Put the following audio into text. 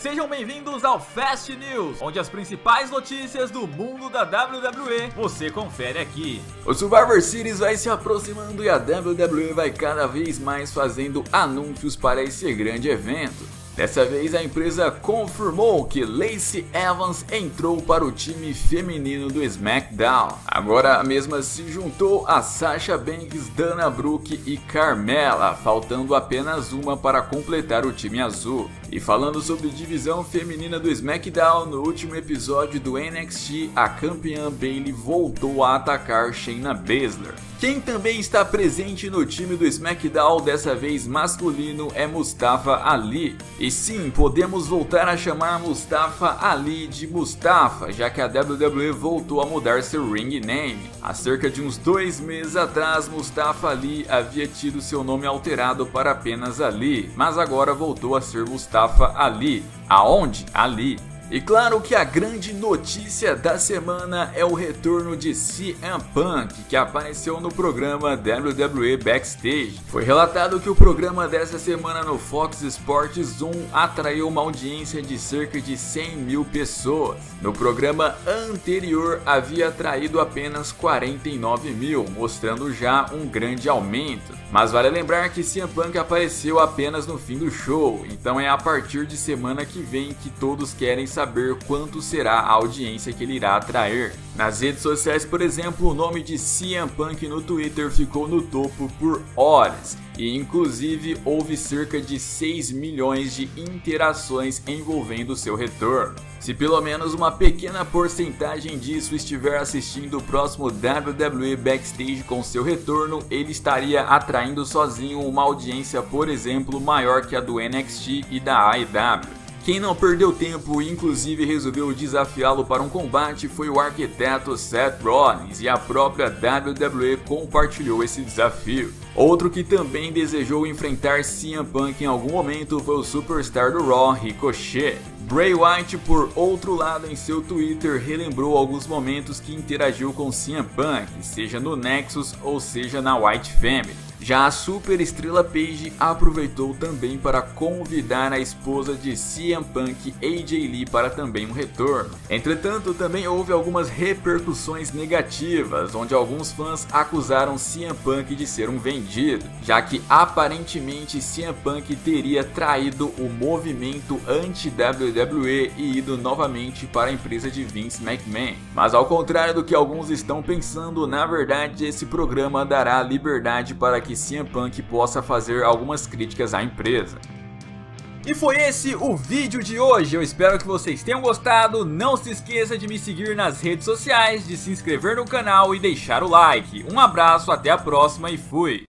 Sejam bem-vindos ao Fast News, onde as principais notícias do mundo da WWE você confere aqui. O Survivor Series vai se aproximando e a WWE vai cada vez mais fazendo anúncios para esse grande evento. Dessa vez a empresa confirmou que Lacey Evans entrou para o time feminino do SmackDown. Agora a mesma se juntou a Sasha Banks, Dana Brooke e Carmela, faltando apenas uma para completar o time azul. E falando sobre divisão feminina do SmackDown, no último episódio do NXT, a campeã Bayley voltou a atacar Shayna Baszler. Quem também está presente no time do SmackDown, dessa vez masculino, é Mustafa Ali. E sim, podemos voltar a chamar Mustafa Ali de Mustafa, já que a WWE voltou a mudar seu ring name. Há cerca de uns dois meses atrás, Mustafa Ali havia tido seu nome alterado para apenas Ali, mas agora voltou a ser Mustafa Ali. Aonde? Ali. E claro que a grande notícia da semana é o retorno de CM Punk, que apareceu no programa WWE Backstage. Foi relatado que o programa dessa semana no Fox Sports 1 atraiu uma audiência de cerca de 100 mil pessoas. No programa anterior havia atraído apenas 49 mil, mostrando já um grande aumento. Mas vale lembrar que CM Punk apareceu apenas no fim do show, então é a partir de semana que vem que todos querem saber saber quanto será a audiência que ele irá atrair. Nas redes sociais, por exemplo, o nome de CM Punk no Twitter ficou no topo por horas e inclusive houve cerca de 6 milhões de interações envolvendo seu retorno. Se pelo menos uma pequena porcentagem disso estiver assistindo o próximo WWE Backstage com seu retorno, ele estaria atraindo sozinho uma audiência, por exemplo, maior que a do NXT e da AEW. Quem não perdeu tempo e inclusive resolveu desafiá-lo para um combate foi o arquiteto Seth Rollins e a própria WWE compartilhou esse desafio. Outro que também desejou enfrentar CM Punk em algum momento foi o superstar do Raw, Ricochet. Bray Wyatt, por outro lado, em seu Twitter relembrou alguns momentos que interagiu com CM Punk, seja no Nexus ou seja na White Family. Já a super estrela Paige aproveitou também para convidar a esposa de CM Punk, AJ Lee, para também um retorno. Entretanto, também houve algumas repercussões negativas, onde alguns fãs acusaram CM Punk de ser um vendido, já que aparentemente CM Punk teria traído o movimento anti-WWE e ido novamente para a empresa de Vince McMahon. Mas ao contrário do que alguns estão pensando, na verdade esse programa dará liberdade para que que CM Punk possa fazer algumas críticas à empresa. E foi esse o vídeo de hoje, eu espero que vocês tenham gostado, não se esqueça de me seguir nas redes sociais, de se inscrever no canal e deixar o like. Um abraço, até a próxima e fui!